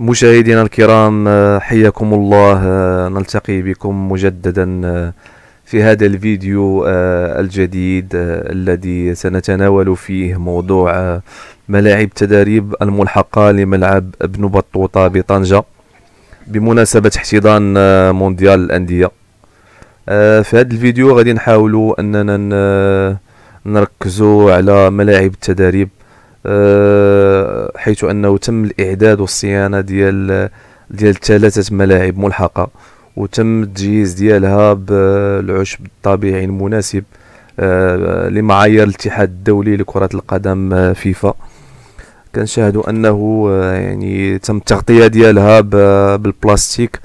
مشاهدينا الكرام آه، حياكم الله آه، نلتقي بكم مجددا آه، في هذا الفيديو الجديد الذي سنتناول فيه موضوع ملاعب تدريب الملحقة لملعب ابن بطوطة بطنجة بمناسبة احتضان مونديال الأندية. في هذا الفيديو غادي نحاولوا أننا نركزوا على ملاعب التدريب آه، حيث أنه تم الإعداد والصيانة ديال ديال ثلاثة ملاعب ملحقة وتم التجهيز ديالها بالعشب الطبيعي المناسب آه، لمعايير الاتحاد الدولي لكرة القدم آه، فيفا. كنشاهدوا أنه يعني تم التغطية ديالها بالبلاستيك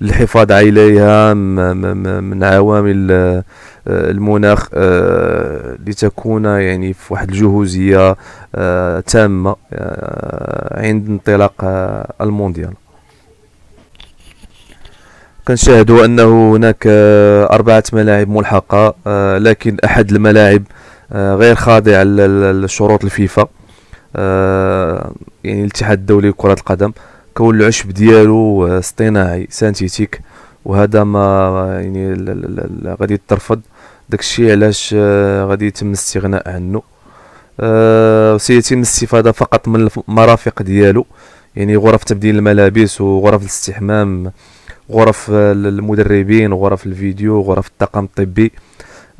للحفاظ عليها من عوامل آه، المناخ آه، لتكون يعني في واحد الجهوزية آه، تامة عند انطلاق المونديال. كنشاهدوا أنه هناك أربعة ملاعب ملحقة لكن أحد الملاعب غير خاضع للشروط الفيفا يعني الاتحاد الدولي لكرة القدم. كون العشب ديالو اصطناعي سانتيتيك وهذا ما يعني غادي يترفض. داكشي علاش آه، غادي يتم الاستغناء عنه. أه سيتم الاستفادة فقط من المرافق ديالو. يعني غرف تبديل الملابس وغرف الاستحمام غرف المدربين غرف الفيديو غرف الطاقم الطبي.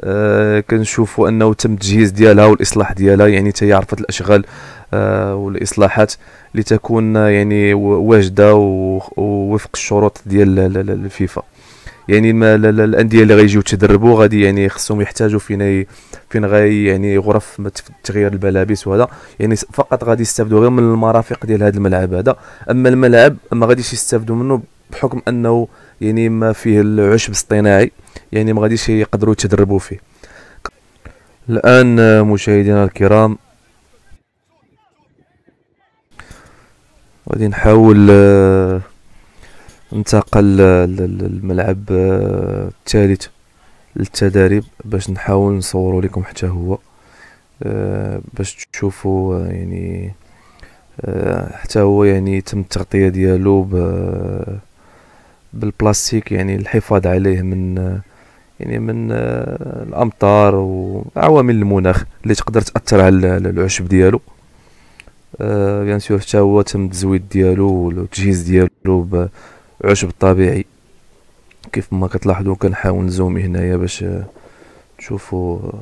أه كنشوفوا أنه تم التجهيز ديالها والإصلاح ديالها. يعني تيعرفت الأشغال أه والإصلاحات لتكون يعني واجدة ووفق الشروط ديال الفيفا. يعني ما الأندية اللي غيجيو تدربوا غادي يعني خصهم يحتاجوا فين فين غاي يعني غرف تغيير الملابس وهذا. يعني فقط غادي يستافدوا غير من المرافق ديال هذا الملعب هذا. أما الملعب ما غاديش يستافدوا منه بحكم أنه يعني ما فيه العشب الاصطناعي يعني ما غاديش يقدروا يتدربوا فيه. الآن مشاهدينا الكرام غادي نحاول آه، ننتقل للملعب آه، الثالث للتدريب باش نحاول نصوروا لكم حتى هو. آه، باش تشوفوا يعني حتى هو يعني تم التغطية ديالو بالبلاستيك يعني الحفاظ عليه من يعني من الأمطار وعوامل المناخ اللي تقدر تأثر على العشب ديالو. آه بيان سور حتى هو تم التزويد ديالو والتجهيز ديالو بعشب طبيعي كيف ما كتلاحظوا كنحاول نزومي هنايا باش تشوفوا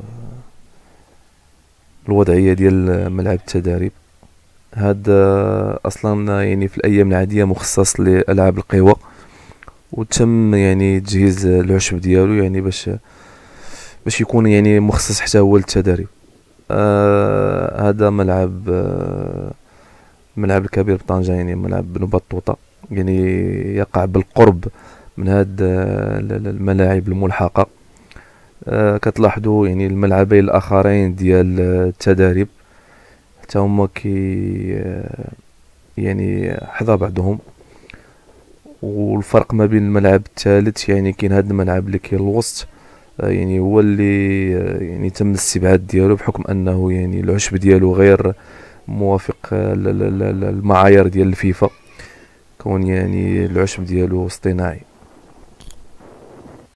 الوضعية ديال ملعب التدريب. هذا أصلا يعني في الأيام العادية مخصص لألعاب القوى وتم يعني تجهيز العشب ديالو يعني باش باش يكون يعني مخصص حتى هو للتدريب. آه هذا ملعب آه ملعب الكبير بطنجة يعني ملعب بن بطوطة يعني يقع بالقرب من هاد آه الملاعب الملحقة. آه كتلاحظوا يعني الملعبين الآخرين ديال التدريب حتى هما كي آه يعني حذا بعضهم. والفرق ما بين الملعب الثالث يعني كاين هذا الملعب اللي كاين الوسط آه، يعني هو اللي آه، يعني تم الاستبعاد ديالو بحكم أنه يعني العشب ديالو غير موافق آه، للمعايير ديال الفيفا. كون يعني العشب ديالو اصطناعي.